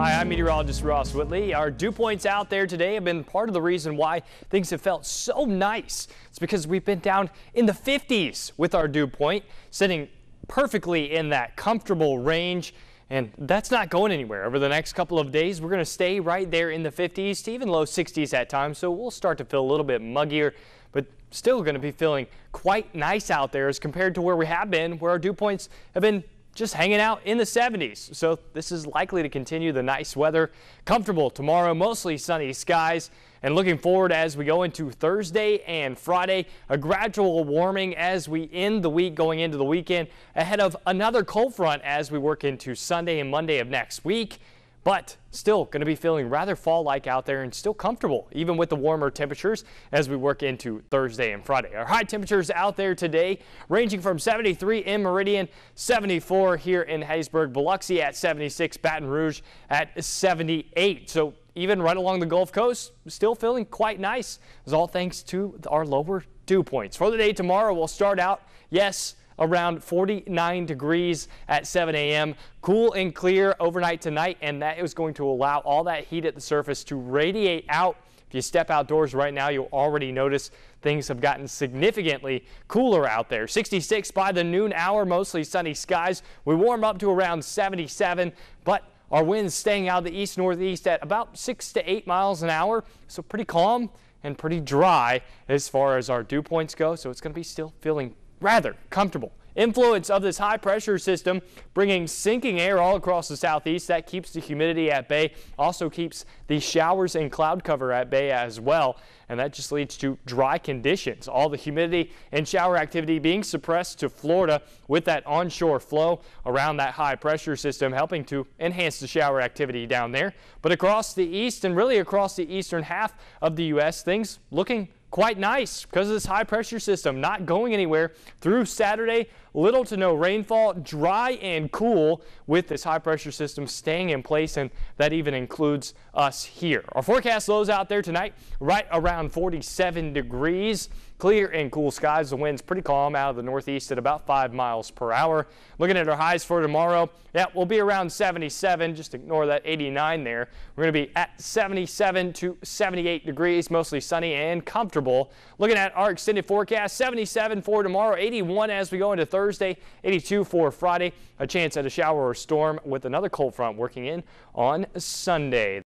I'm meteorologist Ross Whitley. Our dew points out there today have been part of the reason why things have felt so nice. It's because we've been down in the 50s with our dew point, sitting perfectly in that comfortable range. And that's not going anywhere. Over the next couple of days, we're going to stay right there in the 50s to even low 60s at times. So we'll start to feel a little bit muggier, but still going to be feeling quite nice out there as compared to where we have been, where our dew points have been just hanging out in the 70s. So this is likely to continue the nice weather. Comfortable tomorrow, mostly sunny skies. And looking forward as we go into Thursday and Friday, a gradual warming as we end the week going into the weekend ahead of another cold front as we work into Sunday and Monday of next week but still going to be feeling rather fall-like out there and still comfortable even with the warmer temperatures as we work into Thursday and Friday. Our high temperatures out there today ranging from 73 in Meridian, 74 here in Hattiesburg, Biloxi at 76, Baton Rouge at 78. So even right along the Gulf Coast, still feeling quite nice. It's all thanks to our lower dew points. For the day tomorrow, we'll start out, yes, around 49 degrees at 7 a.m. Cool and clear overnight tonight, and that is going to allow all that heat at the surface to radiate out. If you step outdoors right now, you'll already notice things have gotten significantly cooler out there. 66 by the noon hour, mostly sunny skies. We warm up to around 77, but our winds staying out of the east northeast at about 6 to 8 miles an hour, so pretty calm and pretty dry as far as our dew points go. So it's going to be still feeling rather comfortable. Influence of this high pressure system bringing sinking air all across the southeast. That keeps the humidity at bay, also keeps the showers and cloud cover at bay as well. And that just leads to dry conditions. All the humidity and shower activity being suppressed to Florida with that onshore flow around that high pressure system, helping to enhance the shower activity down there. But across the east and really across the eastern half of the U.S., things looking quite nice because of this high pressure system not going anywhere through Saturday. Little to no rainfall, dry and cool with this high pressure system staying in place, and that even includes us here. Our forecast lows out there tonight right around 47 degrees. Clear and cool skies. The wind's pretty calm out of the northeast at about 5 miles per hour. Looking at our highs for tomorrow, yeah, we'll be around 77. Just ignore that 89 there. We're going to be at 77 to 78 degrees, mostly sunny and comfortable. Looking at our extended forecast, 77 for tomorrow, 81 as we go into Thursday, 82 for Friday. A chance at a shower or storm with another cold front working in on Sunday.